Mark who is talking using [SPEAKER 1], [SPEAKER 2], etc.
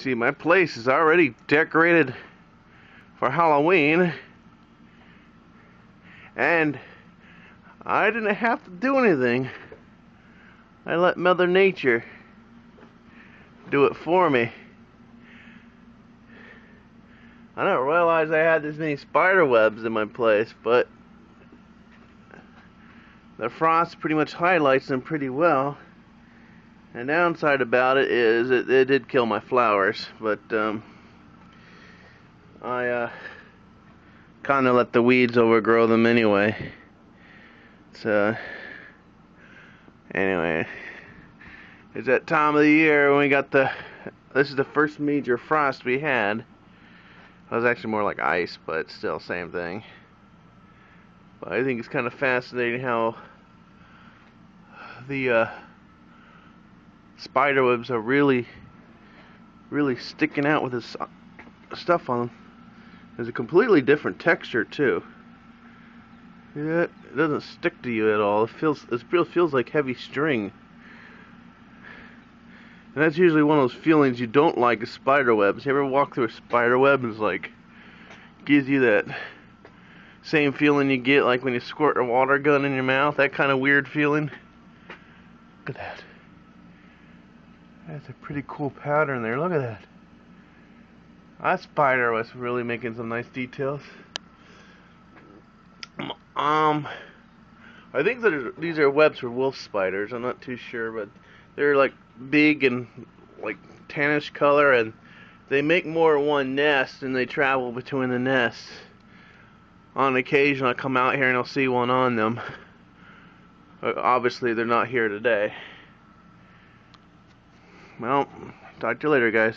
[SPEAKER 1] See, my place is already decorated for Halloween. And I didn't have to do anything. I let Mother Nature do it for me. I didn't realize I had this many spider webs in my place, but the frost pretty much highlights them pretty well. The downside about it is it, it did kill my flowers, but um, I uh, kind of let the weeds overgrow them anyway. So, anyway, it's that time of the year when we got the. This is the first major frost we had. It was actually more like ice, but still same thing. But I think it's kind of fascinating how the uh, spider webs are really, really sticking out with this uh, stuff on them. There's a completely different texture too. Yeah, it doesn't stick to you at all. It feels it feels like heavy string. And that's usually one of those feelings you don't like is spider webs. You ever walk through a spider web and it's like gives you that same feeling you get like when you squirt a water gun in your mouth, that kind of weird feeling. Look at that. That's a pretty cool pattern there. Look at that. That spider was really making some nice details. Um, I think that these are webs for wolf spiders. I'm not too sure, but they're like big and like tannish color, and they make more one nest, and they travel between the nests. On occasion, I come out here and I'll see one on them. Obviously, they're not here today. Well, talk to you later, guys.